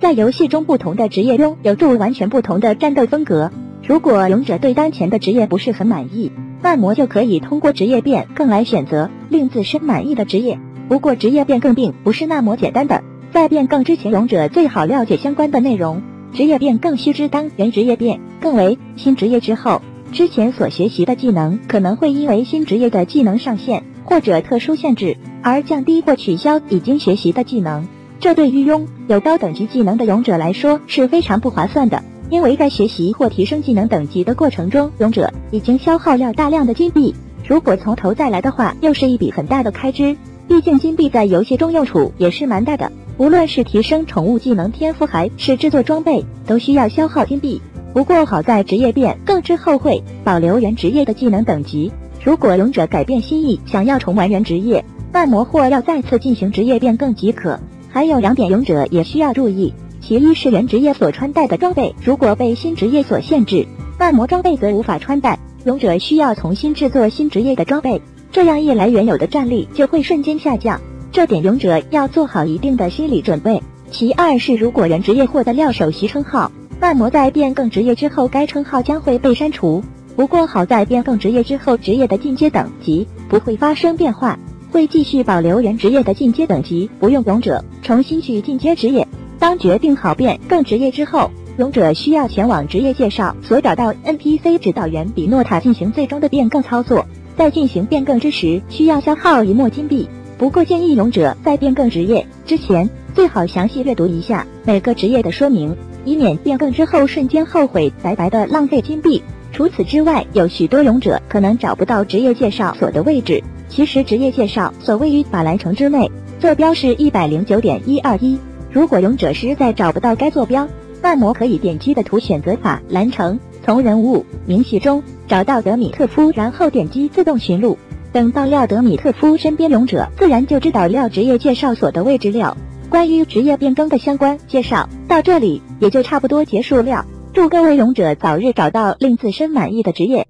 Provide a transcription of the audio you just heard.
在游戏中不同的职业中有着完全不同的战斗风格。如果勇者对当前的职业不是很满意，万魔就可以通过职业变更来选择令自身满意的职业。不过职业变更并不是那么简单的，在变更之前，勇者最好了解相关的内容。职业变更须知，当原职业变更为新职业之后，之前所学习的技能可能会因为新职业的技能上限或者特殊限制而降低或取消已经学习的技能。这对于拥有高等级技能的勇者来说是非常不划算的，因为在学习或提升技能等级的过程中，勇者已经消耗了大量的金币。如果从头再来的话，又是一笔很大的开支。毕竟金币在游戏中用处也是蛮大的，无论是提升宠物技能天赋还是制作装备，都需要消耗金币。不过好在职业变更之后会保留原职业的技能等级。如果勇者改变心意，想要重玩原职业，万魔或要再次进行职业变更即可。还有两点，勇者也需要注意。其一是原职业所穿戴的装备，如果被新职业所限制，半魔装备则无法穿戴，勇者需要重新制作新职业的装备。这样一来，原有的战力就会瞬间下降，这点勇者要做好一定的心理准备。其二是，如果原职业获得料首席称号，半魔在变更职业之后，该称号将会被删除。不过好在变更职业之后，职业的进阶等级不会发生变化。会继续保留原职业的进阶等级，不用勇者重新去进阶职业。当决定好变更职业之后，勇者需要前往职业介绍所找到 NPC 指导员比诺塔进行最终的变更操作。在进行变更之时，需要消耗一墨金币。不过建议勇者在变更职业之前，最好详细阅读一下每个职业的说明，以免变更之后瞬间后悔，白白的浪费金币。除此之外，有许多勇者可能找不到职业介绍所的位置。其实职业介绍所位于法兰城之内，坐标是一百零九点一二一。如果勇者实在找不到该坐标，万魔可以点击的图选择法兰城，从人物明细中找到德米特夫，然后点击自动寻路。等到廖德米特夫身边，勇者自然就知道廖职业介绍所的位置了。关于职业变更的相关介绍到这里也就差不多结束了。祝各位勇者早日找到令自身满意的职业。